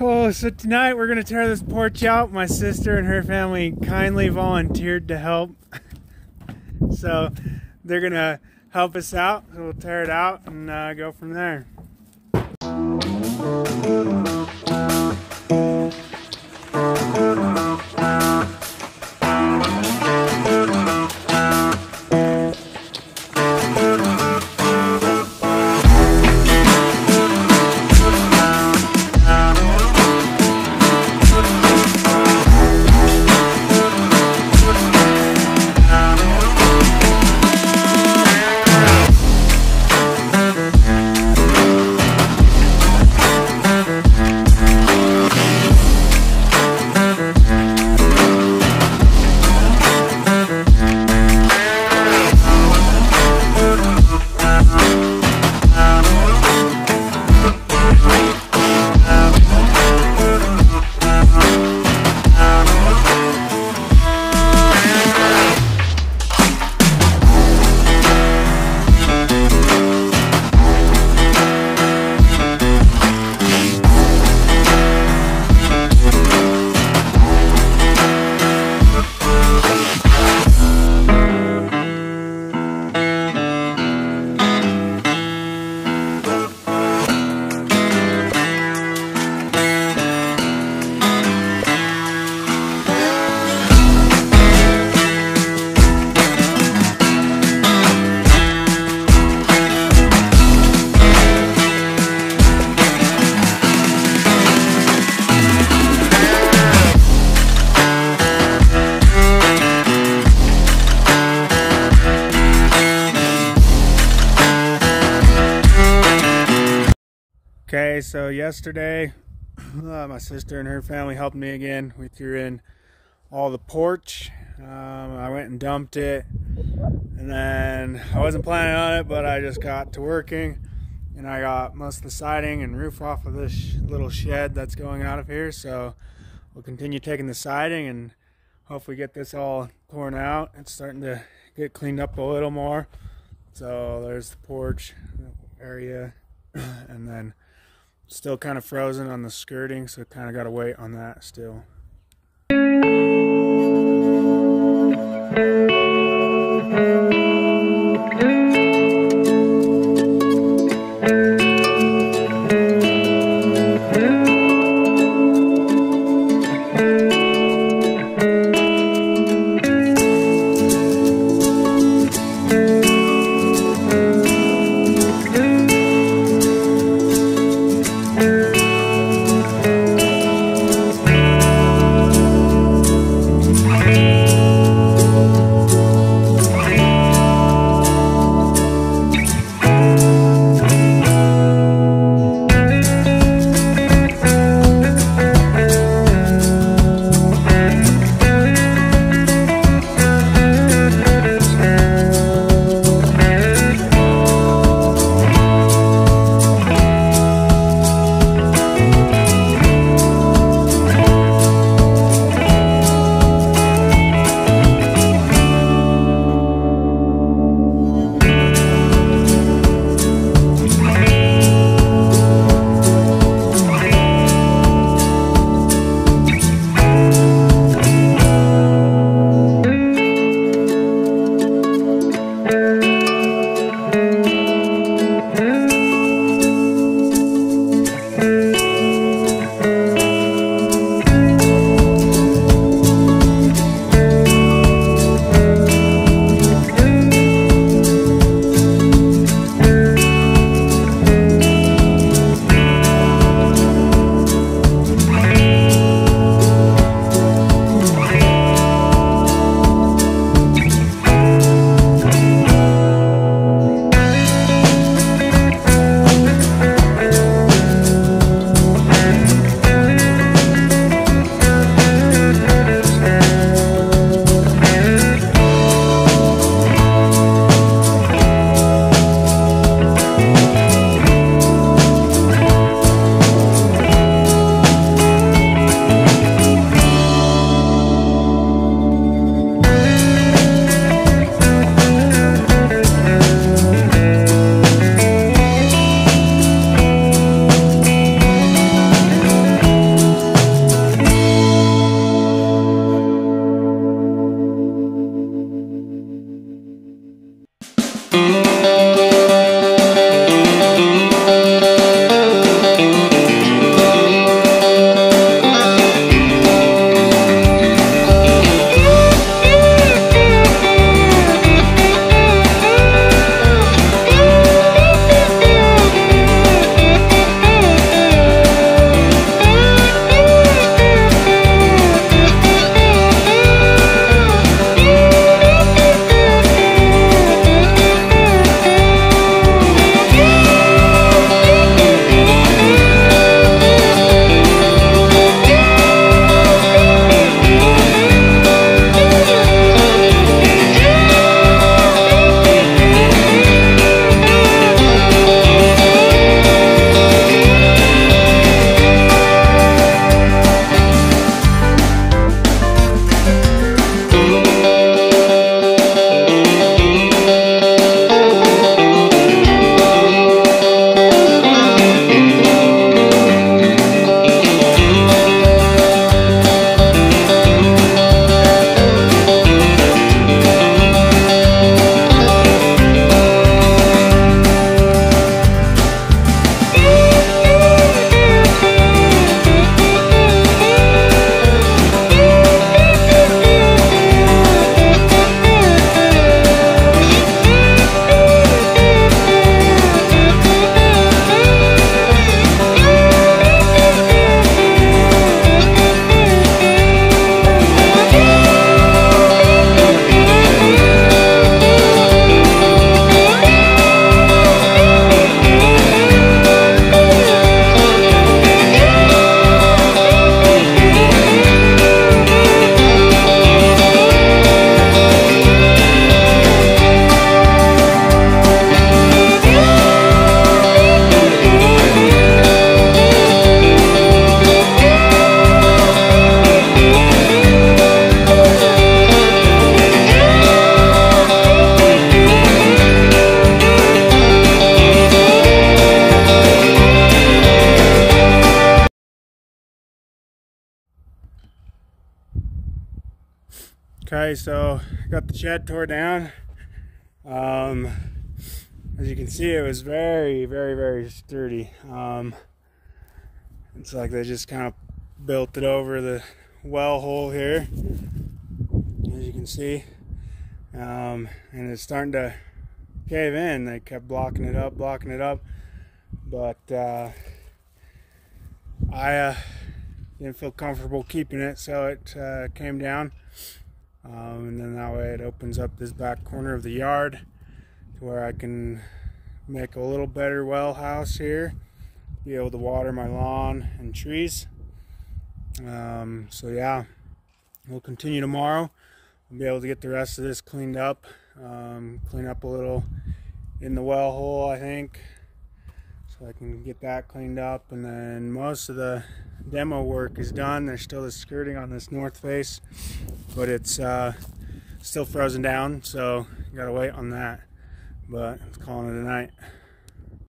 Oh, so tonight we're gonna tear this porch out. My sister and her family kindly volunteered to help. so they're gonna help us out. We'll tear it out and uh, go from there. Okay, so yesterday, uh, my sister and her family helped me again. We threw in all the porch. Um, I went and dumped it, and then I wasn't planning on it, but I just got to working, and I got most of the siding and roof off of this little shed that's going out of here. So we'll continue taking the siding and hopefully get this all torn out. It's starting to get cleaned up a little more. So there's the porch area, and then still kind of frozen on the skirting, so kind of got to wait on that still. Okay, so got the shed tore down. Um, as you can see, it was very, very, very sturdy. Um, it's like they just kind of built it over the well hole here, as you can see. Um, and it's starting to cave in. They kept blocking it up, blocking it up. But uh, I uh, didn't feel comfortable keeping it, so it uh, came down. Um, and then that way it opens up this back corner of the yard to where I can make a little better well house here be able to water my lawn and trees. Um, so yeah we'll continue tomorrow. We'll be able to get the rest of this cleaned up um, clean up a little in the well hole I think so I can get that cleaned up. And then most of the demo work is done. There's still the skirting on this north face but it's uh, still frozen down so gotta wait on that. But it's calling it a night